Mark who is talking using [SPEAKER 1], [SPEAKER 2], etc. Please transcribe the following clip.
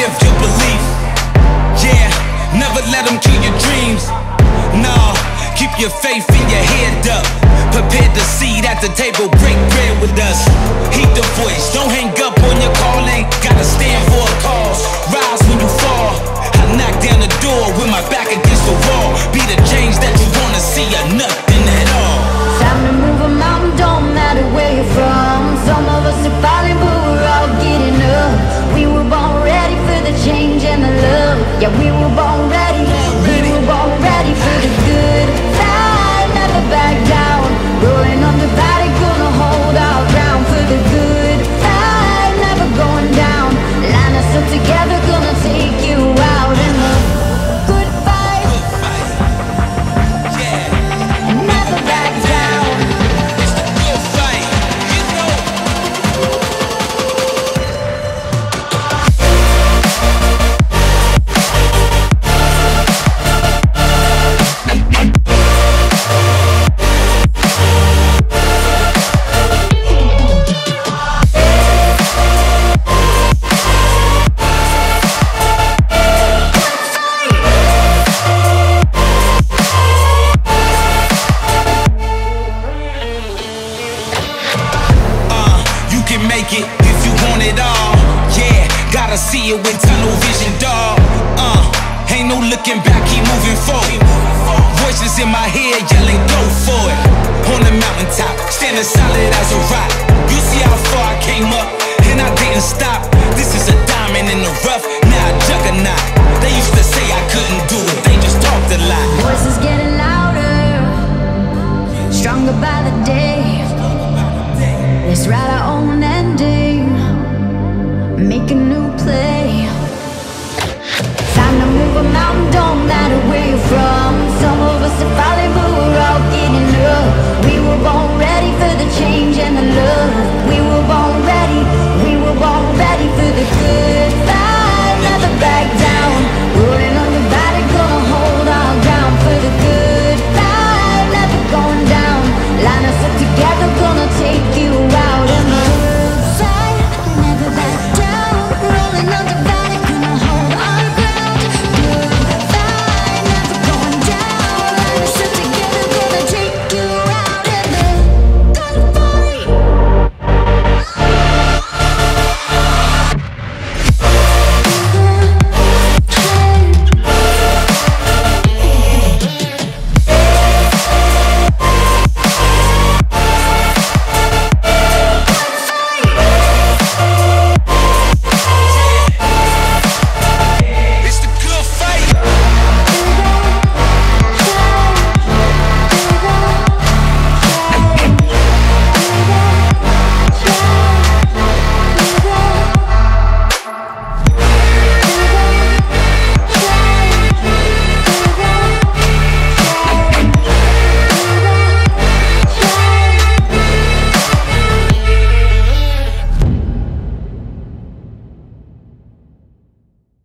[SPEAKER 1] live your belief. Yeah, never let them kill your dreams. No, keep your faith and your head up. Prepare to seat at the table, break bread with us. Heat the voice, don't hang up on your calling. Gotta stand for a cause. Rise when you fall. I knock down the door with my back against the wall. Be the change that you wanna see or nothing. Can make it if you want it all. Yeah, gotta see it with tunnel vision, dog. Uh, ain't no looking back, keep moving forward. Voices in my head yelling, go for it. On the mountaintop, standing solid as a rock. You see how far I came up, and I didn't stop. This is a diamond in the rough, now a juggernaut. They used to say I couldn't do it, they just talked a lot.
[SPEAKER 2] Voices getting louder, stronger by the day. Let's write our own make a new play. Time to move a mountain, don't matter where you're from. Some of us are falling,